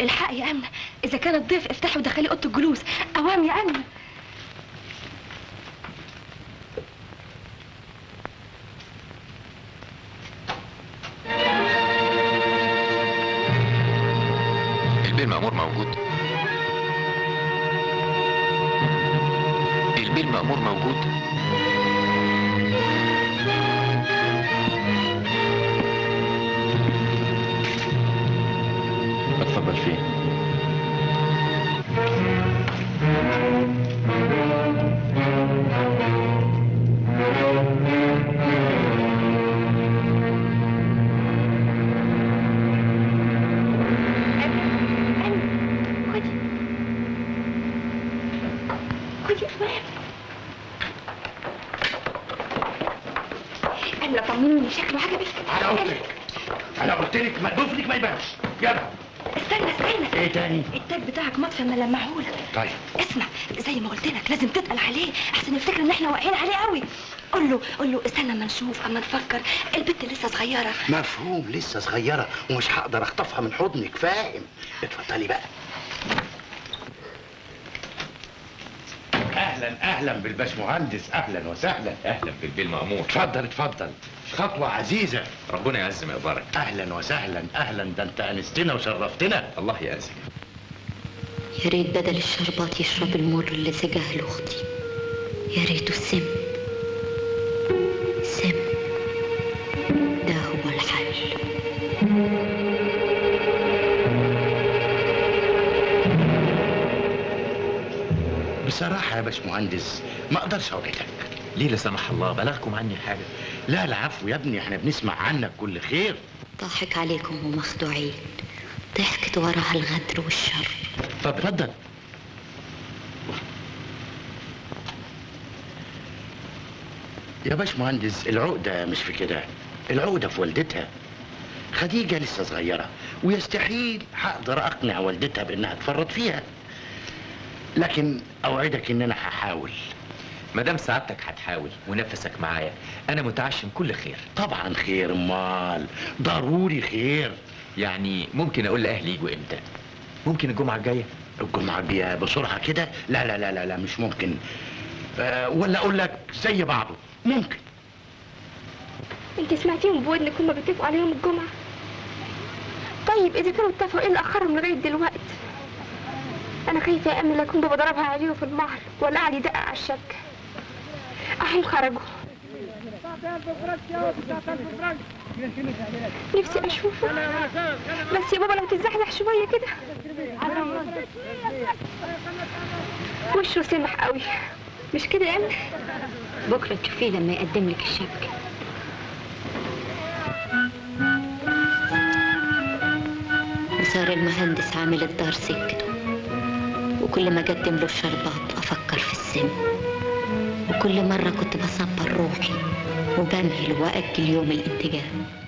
الحق يا امنه إذا كان الضيف افتحي ودخلي أوضة الجلوس. أوام يا امنه البيه المأمور موجود. البيه المأمور موجود. امنه طمنيني شكله عجبك أنا قلت لك أنا قلت لك ما ضفلك ما يبانش. يلا. استنى استنى. إيه تاني؟ التاج بتاعك مطفي اما لمعهولك طيب. اسمع زي ما قلت لك لازم تتقل عليه أحسن يفتكر إن إحنا واقعين عليه قوي. قول له قول له استنى اما نشوف أما نفكر. البنت لسه صغيرة. مفهوم لسه صغيرة ومش هقدر أخطفها من حضنك فاهم؟ اتفضلي بقى. أهلا أهلا بالباشمهندس أهلا وسهلا. أهلا بالبيه المأمور اتفضل اتفضل خطوة عزيزة. ربنا يعز مقدارك أهلا وسهلا أهلا. ده أنت أنستنا وشرفتنا. الله يعزك. يا ريت بدل الشربات يشرب المر اللي سقاه لأختي. يا ريته السم. سم. بصراحة يا باشمهندس ما أقدرش اوعدك ليه لا سمح الله؟ بلغكم عني حاجة. لا العفو يا ابني إحنا بنسمع عنك كل خير. ضاحك عليكم ومخدوعين ضحكت وراها الغدر والشر. طب اتفضل. يا باشمهندس العقدة مش في كده. العقدة في والدتها. خديجة لسه صغيرة ويستحيل هقدر أقنع والدتها بإنها تفرط فيها. لكن أوعدك إن أنا هحاول. ما دام سعادتك هتحاول ونفسك معايا أنا متعشم كل خير. طبعا خير أمال. ضروري خير. يعني ممكن أقول لأهلي يجوا إمتى؟ ممكن الجمعة الجاية؟ الجمعة الجاية بسرعة كده؟ لا لا لا لا, لا مش ممكن. أه ولا أقول لك زي بعضه. ممكن. انت سمعتيهم بودنك هما بيتفقوا على يوم الجمعة؟ طيب إذا كانوا اتفقوا إيه اللي أخرهم لغاية دلوقتي؟ أنا خايفة يا لا اكون بضربها عليه في المهر ولا قاعد يدقق على الشبكة. أهم خرجوا. نفسي أشوفه. بس يا بابا لو تزحزح شوية كده. وشه سمح قوي. مش كده يا امل بكرة تشوفيه لما يقدم لك الشبكة. وصار المهندس عامل الدار سكته. وكل ما أقدم له الشربات أفكر في السم. وكل مرة كنت بصبر روحي وبمهل واجل يوم الانتقام